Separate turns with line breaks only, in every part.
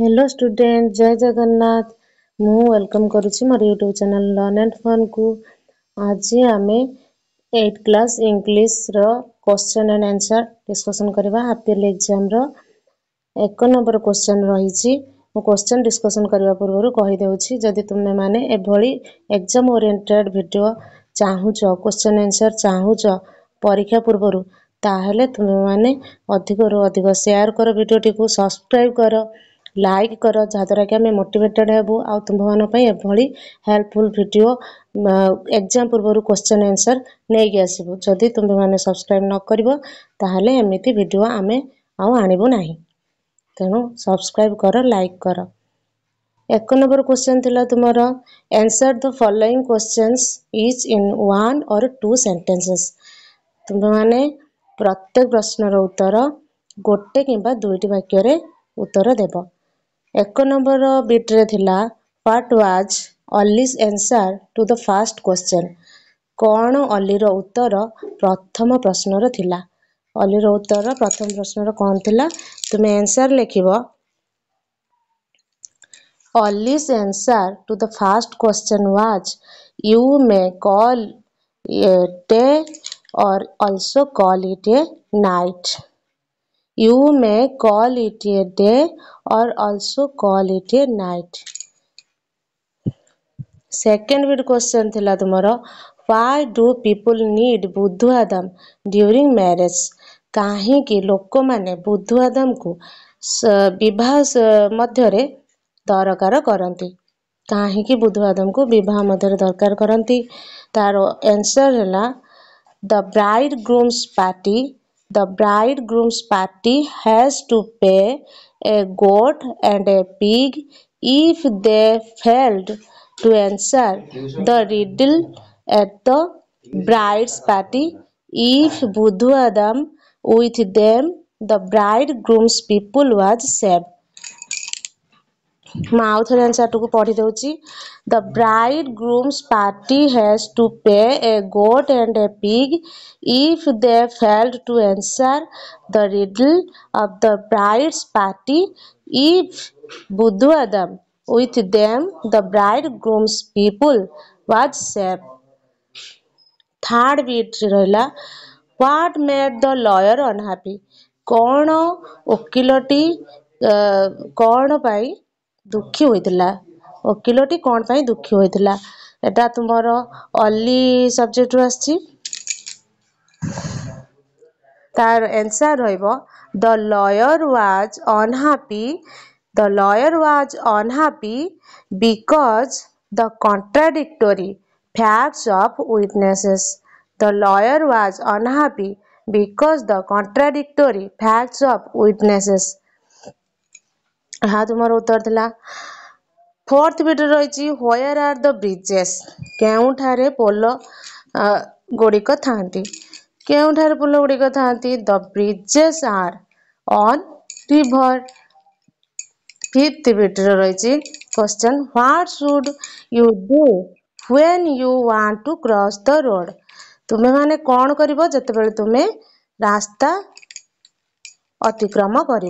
Hello student जय जगन्नाथ म welcome गरु मोर YouTube channel learn and fun को आज आमे एट क्लास इङ्लिस र question and answer discussion half yearly exam र एक नम्बर क्वेशचन पूर्व डिसकसन पूर्वहरूदेउँछु जिम्मि तुमे एक्जाम ओरिएन्टेड भिडियो चाहछ क्वश्चन एन्सर चाहछ परीक्षा पूर्व तमे म अधिकरु अधिक सेयार क भिडियो टी सब्सक्राइब क ଲାଇକ୍ କର ଯାହାଦ୍ୱାରା କି ଆମେ ମୋଟିଭେଟେଡ଼ ହେବୁ ଆଉ ତୁମ୍ଭମାନଙ୍କ ପାଇଁ ଏଭଳି ହେଲ୍ପଫୁଲ୍ ଭିଡ଼ିଓ ଏକ୍ଜାମ୍ ପୂର୍ବରୁ କ୍ୱେଶ୍ଚିନ୍ ଆନ୍ସର୍ ନେଇକି ଆସିବୁ ଯଦି ତୁମେମାନେ ସବସ୍କ୍ରାଇବ୍ ନ କରିବ ତାହେଲେ ଏମିତି ଭିଡ଼ିଓ ଆମେ ଆଉ ଆଣିବୁ ନାହିଁ ତେଣୁ ସବସ୍କ୍ରାଇବ୍ କର ଲାଇକ୍ କର ଏକ ନମ୍ବର କ୍ୱେଶ୍ଚନ୍ ଥିଲା ତୁମର answer the following questions is in one or two sentences ତୁମେମାନେ ପ୍ରତ୍ୟେକ ପ୍ରଶ୍ନର ଉତ୍ତର ଗୋଟେ କିମ୍ବା ଦୁଇଟି ବାକ୍ୟରେ ଉତ୍ତର ଦେବ एक नंबर बिट्रे what was Ali's answer to the first question कौन अलीर उत्तर प्रथम प्रश्नर थी अलीर उत्तर प्रथम प्रश्नर कौन थी तुम्हें आंसर लिख allies answer to the first question was you may call a or also call it a night you may call it a day or also call it a night second width question थिला तुम्हारो why do people need Buddha Adam during marriage कहीं लोक मैंने बुद्ध आदम को बहुत दरकार करती कहीं बुद्ध आदम को बहुत दरकार करती तार एनसर है the bride grooms party The bridegroom's party has to pay a goat and a pig if they failed to answer the riddle at the bride's party. If Budhu Adam with them, the bridegroom's people was saved. मुँ थे answer को पढ़ी the bride grooms party has to pay a goat and a pig if they failed to answer the riddle of the bride's party if Budhua दम उथ them the bride grooms people was से third bit रहा what made the lawyer unhappy कौन वकिलटी कौन पाई ଦୁଃଖୀ ହୋଇଥିଲା ଓକିଲଟି କ'ଣ ପାଇଁ ଦୁଃଖୀ ହୋଇଥିଲା ଏଇଟା ତୁମର ଅଲି ସବଜେକ୍ଟରୁ ଆସିଛି ତାର ଏନ୍ସାର୍ ରହିବ the lawyer was unhappy the lawyer was unhappy because the contradictory facts of witnesses the lawyer was unhappy because the contradictory facts of witnesses यहाँ तुम उत्तर था फोर्थ भिड रही व्वेर आर द ब्रिजेस के पोल गुड़िक था क्योंठार पोल गुड़िक था the bridges are on river fifth भिड्र रही question what should you do when you want to cross the road तुम्हें मैंने कौन करते तुम्हें रास्ता अतिक्रम कर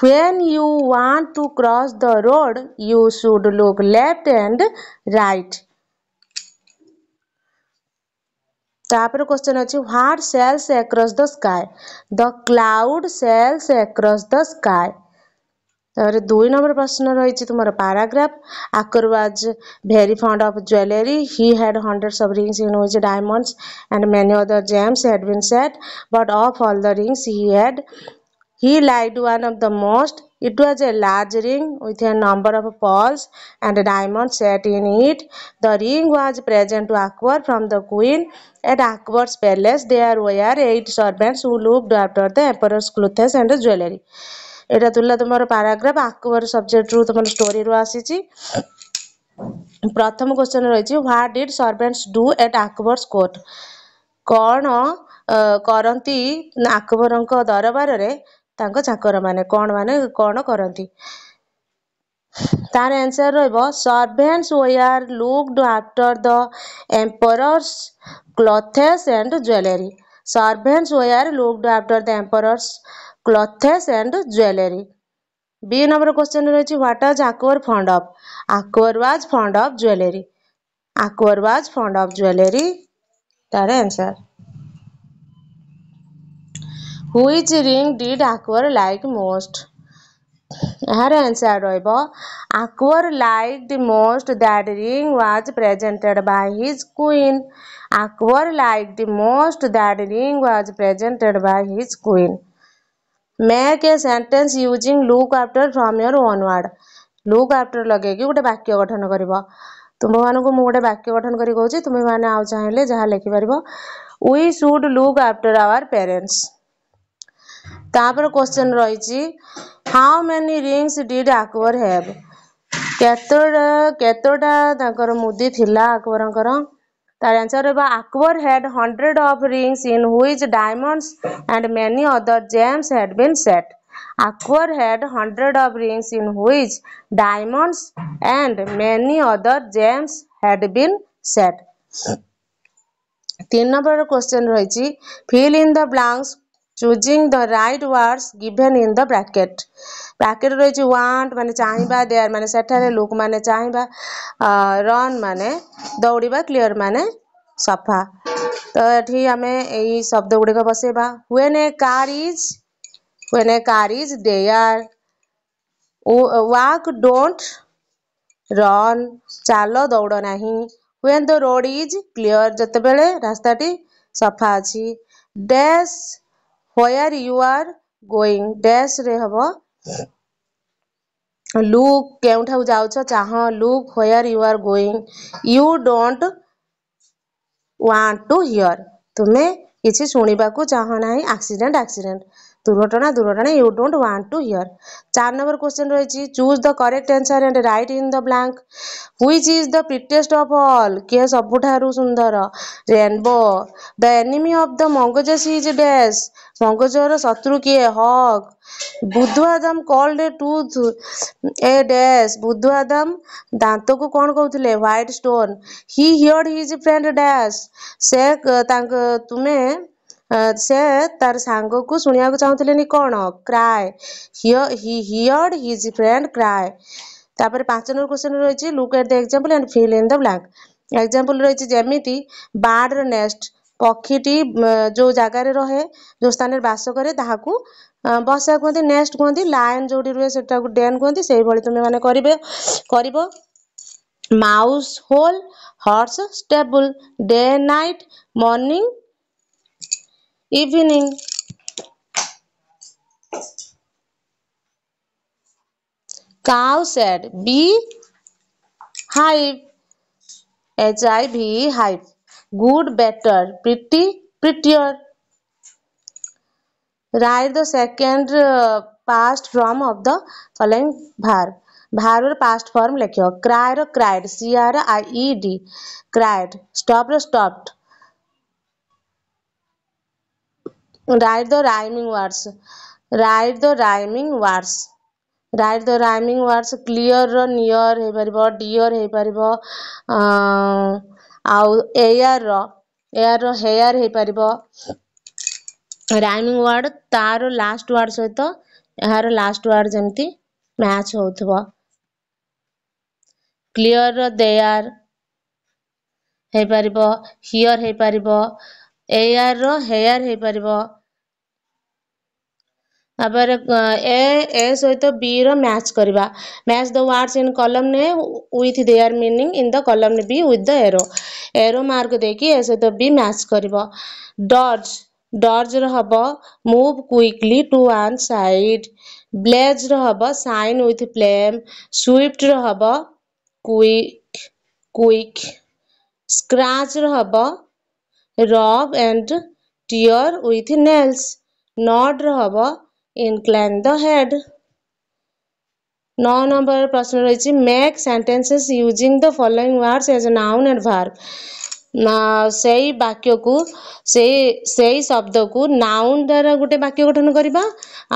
when you want to cross the road, you should look left and right. Tapra question heart sails across the sky? The cloud sails across the sky. तरे दुई number प्रश्न रहै छै तुम्हारे paragraph Akbar was very fond of jewellery he had hundreds of rings in which diamonds and many other gems had been set but of all the rings he had He liked one of the most. It was a large ring with a number of pearls and diamonds set in it. The ring was present to Akbar from the queen. At Akbar's palace, there were eight servants who looked after the emperor's clothes and jewelry. এটা তুললা তোমার paragraph আকবর subject রু তোমার story রু আসিছি প্রথম question রয়েছে what did servants do at Akbar's court କ'ଣ କରନ୍ତି ଆକବରଙ୍କ ଦରବାରରେ ତାଙ୍କ ଚାକରମାନେ କ'ଣ ମାନେ କ'ଣ କରନ୍ତି ତାର ଆନ୍ସର ରହିବ servants were looked after the emperor's clothes and jewellery servants were looked after the emperor's clothes and jewellery B number question ରହିଛି what was Akbar fond of Akbar was fond of jewellery Akbar was fond of jewellery ତାର answer which ring did Akbar like most यार answer रोब Akbar like most that ring was presented by his queen Akbar like most that ring was presented by his queen make a sentence using look after from your own word look after लगे गोटे वाक्य गठन कर तुम मानक मुझे वाक्य गठन करें जहाँ लिखिपार we should look after our parents ତାପରେ କ୍ୱେଶ୍ଚନ୍ ରହିଛି how many rings did Akbar have କେତୋଟା କେତୋଟା ତାଙ୍କର ମୁଦି ଥିଲା ଆକବରଙ୍କର ତାର ଆନ୍ସର ହେବ Akbar had hundred of rings in ହୁଇଜ୍ diamonds and many other gems had been set Akbar had hundred of rings in ହୁଇଜ୍ diamonds and many other gems had been set ତିନି ନମ୍ବରର କ୍ୱେଶ୍ଚନ୍ ରହିଛି fill in the blanks choosing the right words given in the bracket bracket रही वाण मान चाहिए देयर मान से look मान चाहिए रन मान दौड़ा क्लीयर मान सफा तो ये आम यब्द गुड़िक बसवा when a car is when a car is day are walk डोट रन चल दौड़ ना when the road is clear जो बड़े रास्ता टी सफा अच्छी dash where you are going dash रे हबो look केउठा जाउछ चाह look where you are going you don't want to hear तुम्हें କିଛି ଶୁଣିବାକୁ ଚାହଁ ନାହିଁ ଆକ୍ସିଡେଣ୍ଟ ଆକ୍ସିଡେଣ୍ଟ दुर्घटना दुर्घटना you don't want to hear चार नंबर क्वेश्चन रही choose the correct answer and write in the blank which is the prettiest of all किए सब सुंदर rainbow the enemy of the mongoose is dash मंगजर शत्रु किए हक बुध आदम called a tooth a dash बुध आदम दात को कौन कहते what stone he hear his friend dash से तुम्हें ସେ ତାର ସାଙ୍ଗକୁ ଶୁଣିବାକୁ ଚାହୁଁଥିଲେନି କ'ଣ cry heard his friend cry ତାପରେ ପାଞ୍ଚ ନମ୍ବର କ୍ୱେଶ୍ଚନ୍ ରହିଛି look at the example and fill in the blank example ରହିଛି ଯେମିତି ବାର୍ଡ଼ର ନେଷ୍ଟ ପକ୍ଷୀଟି ଯେଉଁ ଜାଗାରେ ରହେ ଯେଉଁ ସ୍ଥାନରେ ବାସ କରେ ତାହାକୁ ବସା କୁହନ୍ତି ନେଷ୍ଟ କୁହନ୍ତି ଲାଇନ୍ ଯେଉଁଠି ରୁହେ ସେଟାକୁ ଡେନ୍ କୁହନ୍ତି ସେଇଭଳି ତୁମେମାନେ କରିବେ କରିବ mouse hole horse stable day night morning evening cow said be hive h i v hive good better pretty prettier write the second uh, past form of the following verb verb or past form लिखियो cried cried c r i e d cried stopped stopped write the rhyming words write the rhyming words write the rhyming words କ୍ଲିଅର୍ର near ହେଇପାରିବ dear ହେଇପାରିବ ଆଉ ଏୟାର୍ର ଏୟାର୍ର hair ହେଇପାରିବ rhyming word ତା'ର last word ସହିତ ଏହାର ଲାଷ୍ଟ ୱାର୍ଡ଼ ଯେମିତି ମ୍ୟାଚ୍ ହେଉଥିବ କ୍ଲିଅର୍ର ଦେୟାର୍ ହେଇପାରିବ ହିଅର୍ ହେଇପାରିବ एयर र हेयर हे परबो अबर ए बी रो match match match the words in column with with their meaning in the B with the arrow arrow मर्कि बी मैच करबो कि डज रो हबो move quickly to one side blaze रो हबो साइन विथ फ्लेम स्विफ्ट रो हबो quick scratch रो हबो rock and tear with nails. Nod हब incline the head. नौ नंबर प्रश्न रही make sentences using the following words as noun and verb से वाक्य को से से शब्द को नाउन द्वारा गोटे वाक्य गठन करवा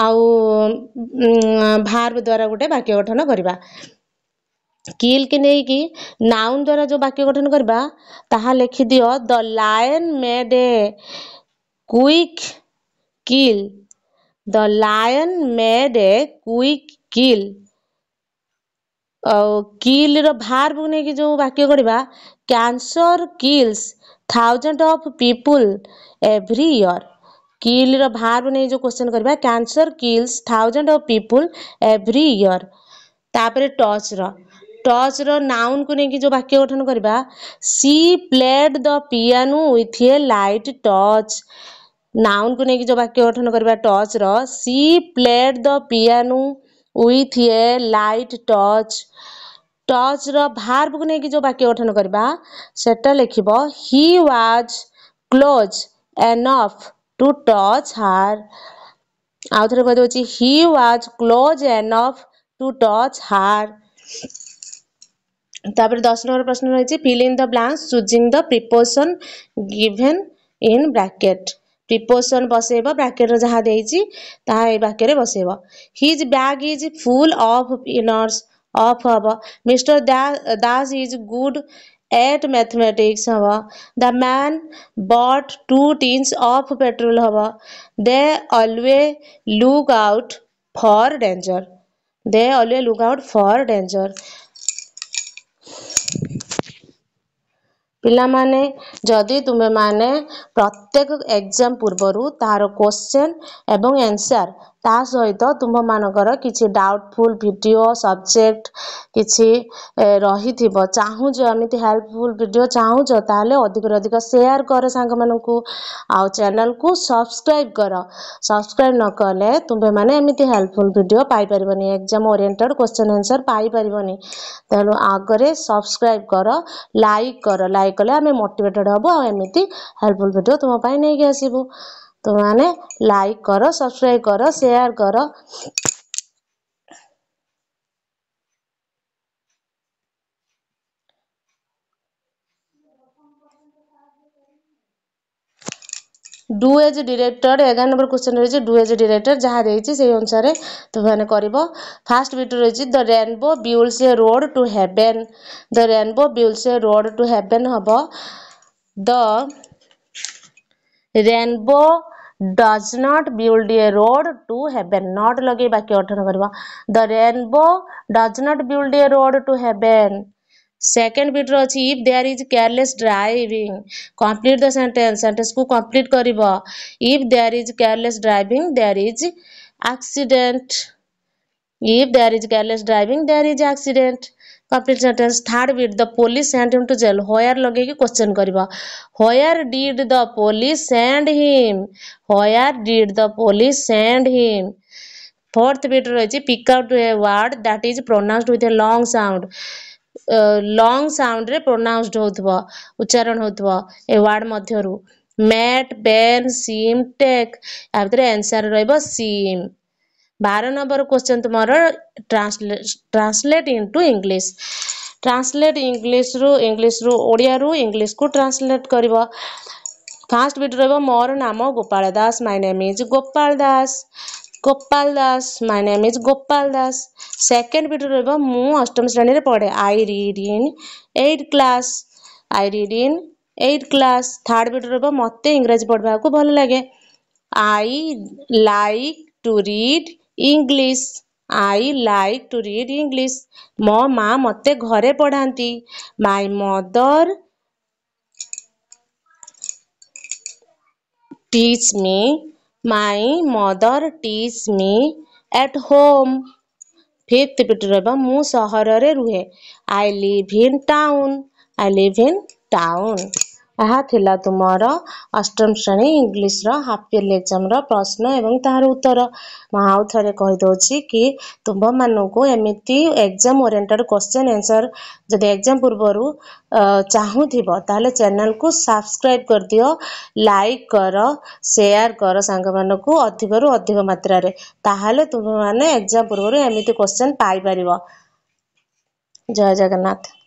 आ भार्व द्वारा गोटे वाक्य गठन करवा କିଲ୍କି ନେଇକି ନାଉନ୍ ଦ୍ୱାରା ଯେଉଁ ବାକ୍ୟ ଗଠନ କରିବା ତାହା ଲେଖିଦିଅ the lion made a quick kill the lion made a quick kill ଆଉ କିଲ୍ର ଭାର୍ଭକୁ ନେଇକି ଯେଉଁ ବାକ୍ୟ ଗଢ଼ିବା cancer kills thousand of people every year କିଲ୍ର ଭାର୍ଭ ନେଇ ଯେଉଁ କ୍ୱେଶ୍ଚନ୍ କରିବା cancer kills thousand of people every year ତାପରେ ଟଚ୍ର टच राउन को लेकिन जो वाक्य गठन करवा she played the piano with a light touch noun को लेकिन जो वाक्य गठन करवा टच री played the piano with a light touch touch रार्ब को लेकिन जो वाक्य गठन करवा से लिख he was close enough to touch her आउ थे कहीदे he was close enough to touch her তারপরে দশ নম্বর প্রশ্ন রয়েছে fill in the blanks choosing the preposition given in bracket preposition বসাইব ব্র্যাকেটর যা দিয়েছি তাহা এই বাক্যরে বসাইব his bag is full of ইনর্স অফ হব mister Das is good at mathematics हम the man bought two tins of petrol हम they always look out for danger they always look out for danger ପିଲାମାନେ ଯଦି ତୁମେମାନେ ପ୍ରତ୍ୟେକ ଏକ୍ଜାମ୍ ପୂର୍ବରୁ ତାହାର କୋଶ୍ଚେନ୍ ଏବଂ ଏନ୍ସାର୍ ता तासहित तुम्भ मि डाउटफुल भिड सब्जेक्ट कि रहिथि चाहन्छ हेल्पफुल भिडियो चाहछ त अधिकु अधिक अधिक सेयर गर साङ्ग म आउ को सब्सक्राइब कर सब्सक्राइब नकले तुम्भ म हेल्पफुल भिडियो पाप् एक्जाम ओरिएन्टेड क्वेसन आन्सर पाप त आगो सब्सक्राइब कर कर लाइक लाइक लक लिने मोटेटेड हौ एम हेल्पफुल भिडियो तपाईँ नै तुमने लाइक करो सब्सक्राइब करो शेयर करो ডু এজ ডিরেক্টর এগারো নম্বর কোশ্চেন রয়েছে ডু এজ ডিরেক্টর যা রয়েছে সেই অনুসারে তোমাকে করব ফার্স্ট বিট রয়েছে the rainbow builds a road to heaven the rainbow builds a road to heaven হব the rainbow does not build a road to heaven not लगे बाकी अठन कर the rainbow does not build a road to heaven second बिट्र अच्छी if there is careless driving complete the sentence sentence को complete कर if there is careless driving there is accident if there is careless driving there is accident complete sentence third bit the police send him to jail हयार लगे question कर करयार did the police send him हयार did the police send him fourth bit रही pick out a word that is pronounced with a long sound long sound pronounced हो उच्चारण हो word मध्यु मैट बेन सीम टेक् आंसर रिम বাৰ number question তোমাৰ translate translate into English translate ইংলিছৰু ইংলিছৰু ওড়িয়াৰু ইংলিছক ট্ৰান্সলেট কৰিব ফাৰ্ষ্ট ভিডিঅ' ৰ'ব মোৰ নাম Gopal Das my name is Gopal Das Gopal Das my name is Gopal Das second video' ৰ'ব মোৰ অষ্টম শ্ৰেণীৰে পঢ়ে I read in eight class I read in eight class third video' ৰ'ব মতে ইংৰাজী পঢ়িব ভাল লাগে I like to read English I like to read English ମୋ ମା ମୋତେ ଘରେ ପଢ଼ାନ୍ତି my mother teach me my mother teach me at home fifth ପିଟର ଏବଂ ମୁଁ ସହରରେ ରୁହେ I live in town I live in town ଥିଲା ତୁମର ଅଷ୍ଟମ ଶ୍ରେଣୀ ଇଂଲିଶର ହାଫ୍ ଇୟର୍ଲି ଏକ୍ଜାମ୍ର ପ୍ରଶ୍ନ ଏବଂ ତାହାର ଉତ୍ତର ମୁଁ ଆଉ ଥରେ କହିଦେଉଛି କି ତୁମ୍ଭମାନଙ୍କୁ ଏମିତି ଏକ୍ଜାମ୍ ଓରିଏଣ୍ଟେଡ଼୍ କ୍ୱେଶ୍ଚନ୍ ଆନ୍ସର୍ ଯଦି ଏକ୍ଜାମ୍ ପୂର୍ବରୁ ଚାହୁଁଥିବ ତାହେଲେ ଚ୍ୟାନେଲ୍କୁ ସବସ୍କ୍ରାଇବ୍ କରିଦିଅ ଲାଇକ୍ କର ସେୟାର୍ କର ସାଙ୍ଗମାନଙ୍କୁ ଅଧିକରୁ ଅଧିକ ମାତ୍ରାରେ ତାହେଲେ ତୁମେମାନେ ଏକ୍ଜାମ୍ ପୂର୍ବରୁ ଏମିତି କ୍ୱେଶ୍ଚନ୍ ପାଇପାରିବ ଜୟ ଜଗନ୍ନାଥ